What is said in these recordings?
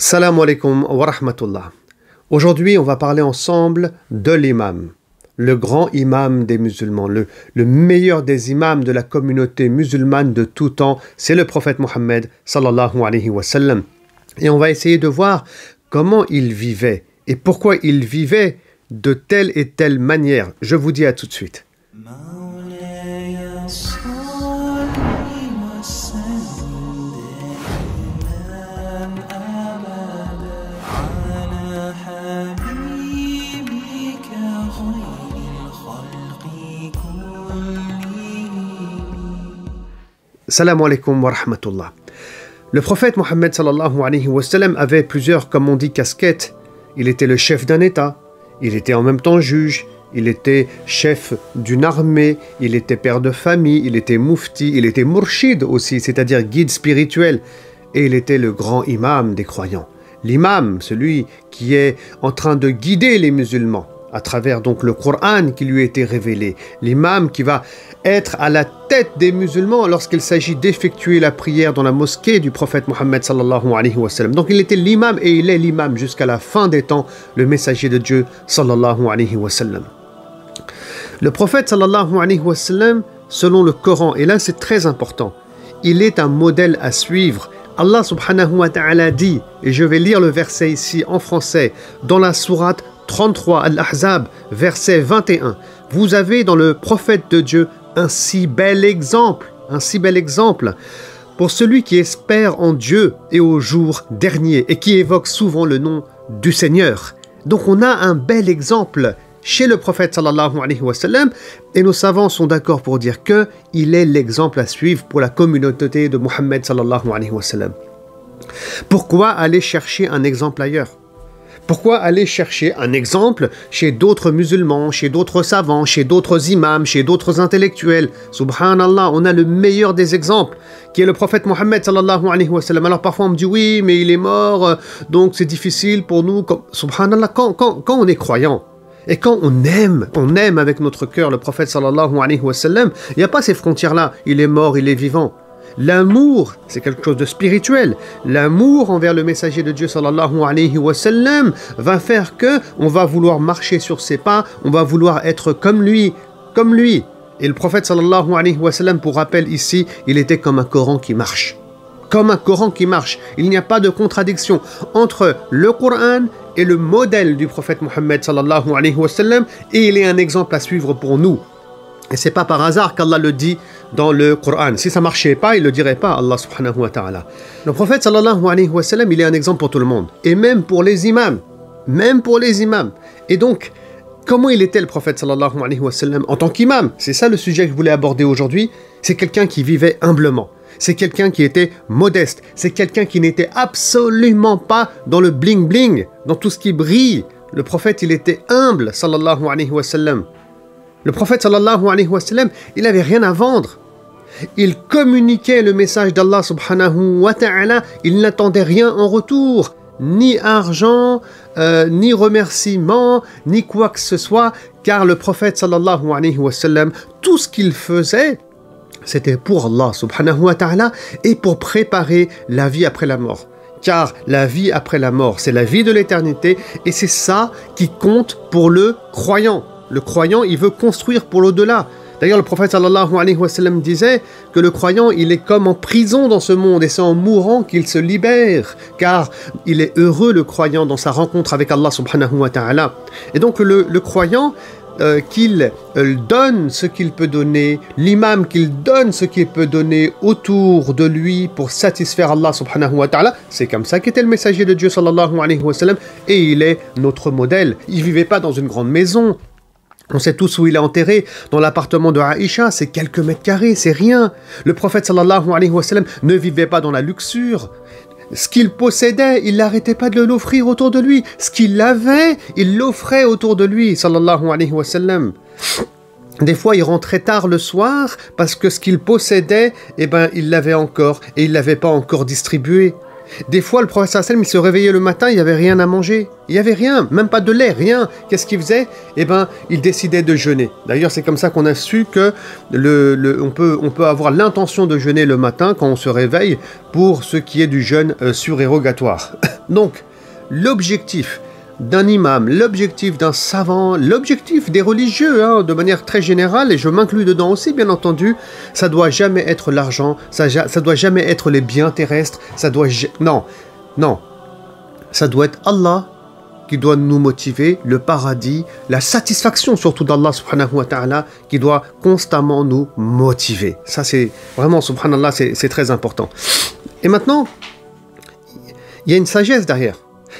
Salam alaikum wa rahmatullah. Aujourd'hui, on va parler ensemble de l'imam, le grand imam des musulmans, le, le, meilleur des imams de la communauté musulmane de tout temps, c'est le prophète Mohammed sallallahu alayhi wa sallam. Et on va essayer de voir comment il vivait et pourquoi il vivait de telle et telle manière. Je vous dis à tout de suite. Salam alaikum wa rahmatullah. Le prophète Mohammed sallallahu avait plusieurs, comme on dit, casquettes. Il était le chef d'un État, il était en même temps juge, il était chef d'une armée, il était père de famille, il était moufti, il était murshid aussi, c'est-à-dire guide spirituel, et il était le grand imam des croyants. L'imam, celui qui est en train de guider les musulmans à travers donc le Coran qui lui a été révélé, l'imam qui va être à la tête des musulmans lorsqu'il s'agit d'effectuer la prière dans la mosquée du prophète Mohammed sallallahu alayhi wa. Donc il était l'imam et il est l'imam jusqu'à la fin des temps, le messager de Dieu sallallahu. Le prophète sallallahu selon le Coran, et là c'est très important, il est un modèle à suivre. Allah subhanahu wa ta'ala dit, et je vais lire le verset ici en français, dans la sourate 33 Al-Ahzab, verset 21. Vous avez dans le prophète de Dieu un si bel exemple, un si bel exemple pour celui qui espère en Dieu et au jour dernier et qui évoque souvent le nom du Seigneur. Donc on a un bel exemple chez le prophète sallallahu alayhi wa et nos savants sont d'accord pour dire que il est l'exemple à suivre pour la communauté de Muhammad sallallahu alayhi wa. Pourquoi aller chercher un exemple ailleurs? Pourquoi aller chercher un exemple chez d'autres musulmans, chez d'autres savants, chez d'autres imams, chez d'autres intellectuels? Subhanallah, on a le meilleur des exemples, qui est le prophète Mohammed. Alors parfois on me dit oui, mais il est mort, euh, donc c'est difficile pour nous. Subhanallah, quand, on est croyant, et quand on aime, on aime avec notre cœur le prophète il n'y a pas ces frontières-là. Il est mort, il est vivant. L'amour, c'est quelque chose de spirituel. L'amour envers le messager de Dieu sallallahu wa va faire que on va vouloir marcher sur ses pas, on va vouloir être comme lui, comme lui. Et le prophète sallallahu wa pour rappel ici, il était comme un Coran qui marche. Comme un Coran qui marche. Il n'y a pas de contradiction entre le Coran et le modèle du prophète Mohammed sallallahu wa et il est un exemple à suivre pour nous. Et c'est pas par hasard qu'Allah le dit dans le Coran. Si ça marchait pas, il le dirait pas, Allah subhanahu wa ta'ala. Le prophète sallallahu il est un exemple pour tout le monde. Et même pour les imams. Même pour les imams. Et donc, comment il était le prophète sallallahu en tant qu'imam? C'est ça le sujet que je voulais aborder aujourd'hui. C'est quelqu'un qui vivait humblement. C'est quelqu'un qui était modeste. C'est quelqu'un qui n'était absolument pas dans le bling-bling, dans tout ce qui brille. Le prophète, il était humble, sallallahu alayhi wa sallam. Le prophète sallallahu alayhi wa il n'avait rien à vendre. Il communiquait le message d'Allah subhanahu wa ta'ala, il n'attendait rien en retour, ni argent, euh, ni remerciement, ni quoi que ce soit, car le prophète sallallahu alayhi wa tout ce qu'il faisait, c'était pour Allah subhanahu wa ta'ala et pour préparer la vie après la mort. Car la vie après la mort, c'est la vie de l'éternité et c'est ça qui compte pour le croyant. Le croyant, il veut construire pour l'au-delà. D'ailleurs, le prophète sallallahu alayhi wa sallam disait que le croyant, il est comme en prison dans ce monde et c'est en mourant qu'il se libère, car il est heureux le croyant dans sa rencontre avec Allah subhanahu wa ta'ala. Et donc le, croyant, euh, qu'il euh, donne ce qu'il peut donner, l'imam qu'il donne ce qu'il peut donner autour de lui pour satisfaire Allah subhanahu wa ta'ala. C'est comme ça qu'était le messager de Dieu sallallahu alayhi wa sallam et il est notre modèle. Il vivait pas dans une grande maison, on sait tous où il est enterré, dans l'appartement de Aïcha, c'est quelques mètres carrés, c'est rien. Le prophète sallallahu alayhi wa ne vivait pas dans la luxure. Ce qu'il possédait, il n'arrêtait pas de l'offrir autour de lui. Ce qu'il avait, il l'offrait autour de lui. Des fois, il rentrait tard le soir parce que ce qu'il possédait, eh ben, il l'avait encore et il l'avait pas encore distribué. Des fois, le prophète sallam, il se réveillait le matin, il n'y avait rien à manger. Il n'y avait rien, même pas de lait, rien. Qu'est-ce qu'il faisait? Eh bien, il décidait de jeûner. D'ailleurs, c'est comme ça qu'on a su que le, on, peut, on peut avoir l'intention de jeûner le matin quand on se réveille pour ce qui est du jeûne euh, surérogatoire. Donc, l'objectif d'un imam, l'objectif d'un savant, l'objectif des religieux, hein, de manière très générale, et je m'inclus dedans aussi, bien entendu, ça doit jamais être l'argent, ça, doit jamais être les biens terrestres, ça doit... Non, non. Ça doit être Allah qui doit nous motiver, le paradis, la satisfaction surtout d'Allah qui doit constamment nous motiver. Ça c'est vraiment, subhanallah, c'est très important. Et maintenant, il y a une sagesse derrière.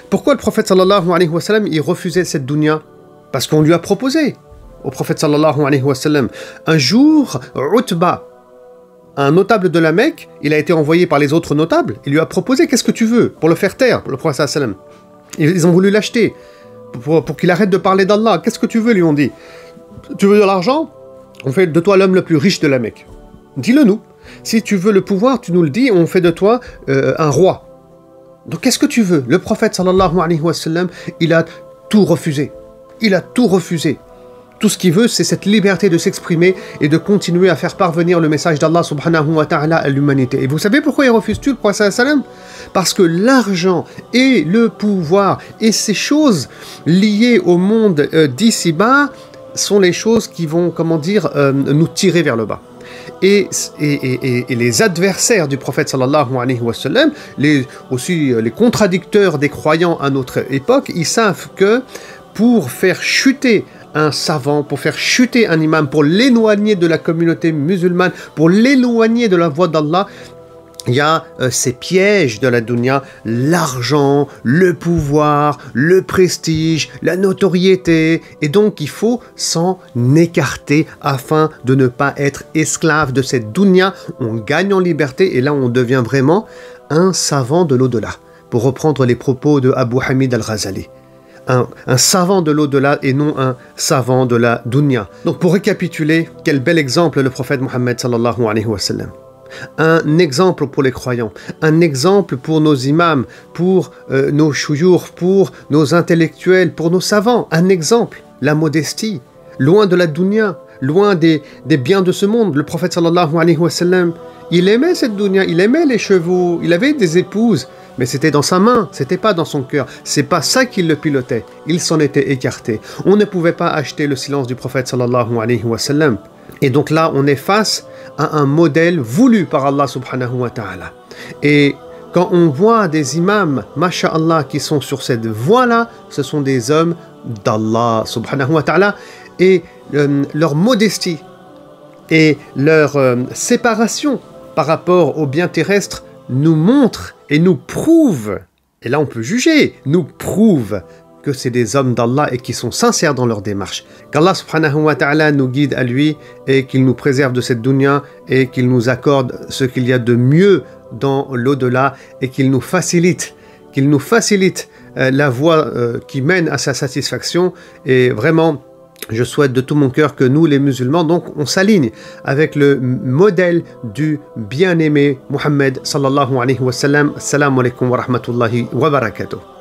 Pourquoi le prophète sallallahu alayhi wa sallam, il refusait cette dunya? Parce qu'on lui a proposé au prophète sallallahu alayhi wa sallam. Un jour, Utba, un notable de la Mecque, il a été envoyé par les autres notables, il lui a proposé qu'est-ce que tu veux pour le faire taire, le prophète sallallahu alayhi wa sallam? Ils ont voulu l'acheter pour, qu'il arrête de parler d'Allah. Qu'est-ce que tu veux, lui ont dit. Tu veux de l'argent? On fait de toi l'homme le plus riche de la Mecque. Dis-le nous. Si tu veux le pouvoir, tu nous le dis, on fait de toi euh, un roi. Donc qu'est-ce que tu veux? Le prophète sallallahu alayhi wa sallam, il a tout refusé. Il a tout refusé. Tout ce qu'il veut, c'est cette liberté de s'exprimer et de continuer à faire parvenir le message d'Allah subhanahu wa ta'ala à l'humanité. Et vous savez pourquoi il refuse tout le prophète sallam? Parce que l'argent et le pouvoir et ces choses liées au monde euh, d'ici-bas sont les choses qui vont, comment dire, euh, nous tirer vers le bas et, les adversaires du prophète sallallahu les, aussi euh, les contradicteurs des croyants à notre époque, ils savent que pour faire chuter un savant, pour faire chuter un imam, pour l'éloigner de la communauté musulmane, pour l'éloigner de la voie d'Allah, il y a euh, ces pièges de la dunya, l'argent, le pouvoir, le prestige, la notoriété, et donc il faut s'en écarter afin de ne pas être esclave de cette dunya. On gagne en liberté et là on devient vraiment un savant de l'au-delà, pour reprendre les propos de Abu Hamid al-Ghazali. Un, un, savant de l'au-delà et non un savant de la dunya. Donc pour récapituler, quel bel exemple le prophète Mohammed sallallahu alayhi wa sallam un exemple pour les croyants, un exemple pour nos imams, pour euh, nos chouyours, pour nos intellectuels, pour nos savants, un exemple, la modestie, loin de la dunya, loin des, biens de ce monde. Le prophète sallallahu alayhi wa sallam, il aimait cette dunya, il aimait les chevaux, il avait des épouses, mais c'était dans sa main, c'était pas dans son cœur. C'est pas ça qui le pilotait. Il s'en était écarté. On ne pouvait pas acheter le silence du prophète sallallahu alayhi wa sallam. Et donc là, on est face à un modèle voulu par Allah subhanahu wa ta'ala. Et quand on voit des imams, masha'Allah, qui sont sur cette voie-là, ce sont des hommes d'Allah subhanahu wa ta'ala. Et euh, leur modestie et leur euh, séparation par rapport au bien terrestre nous montre et nous prouve, et là on peut juger, nous prouve que c'est des hommes d'Allah et qui sont sincères dans leur démarche. Qu'Allah subhanahu wa ta'ala nous guide à lui et qu'il nous préserve de cette dunya et qu'il nous accorde ce qu'il y a de mieux dans l'au-delà et qu'il nous facilite, qu'il nous facilite euh, la voie euh, qui mène à sa satisfaction et vraiment je souhaite de tout mon cœur que nous, les musulmans, donc, on s'aligne avec le modèle du bien-aimé Muhammad sallallahu alayhi wa sallam. Assalamu alaikum wa rahmatullahi wa barakatuh.